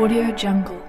Audio Jungle.